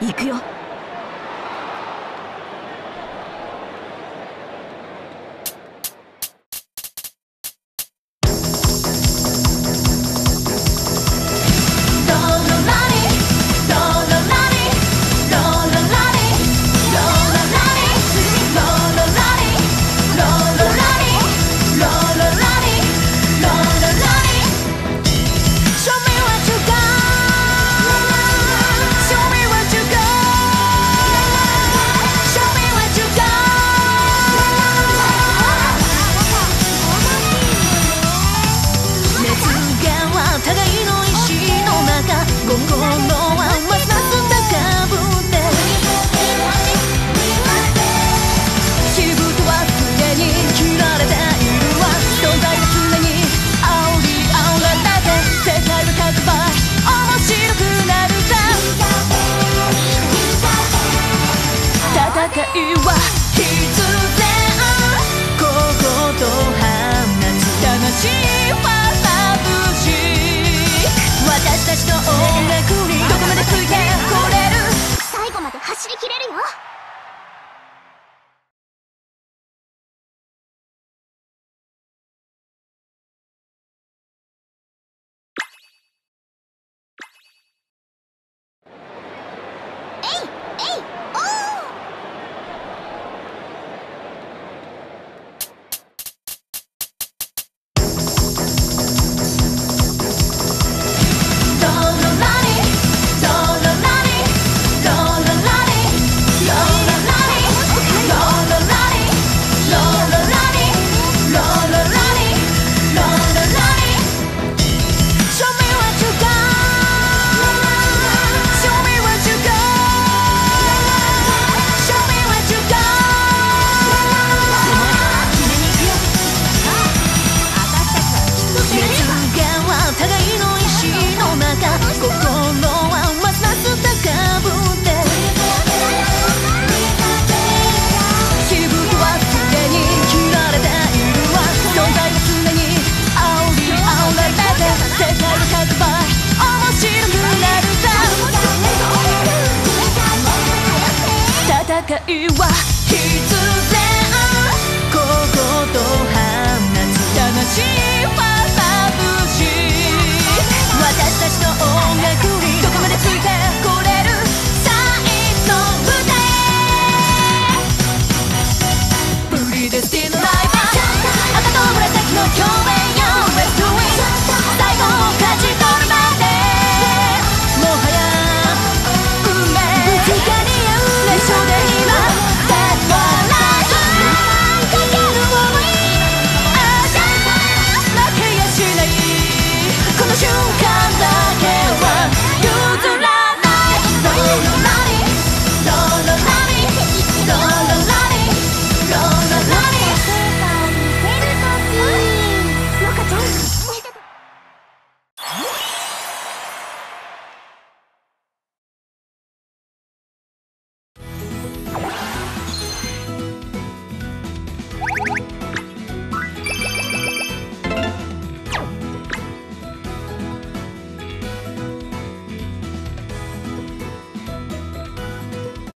行くよ。走り切れるよ。界は必然。ここと就看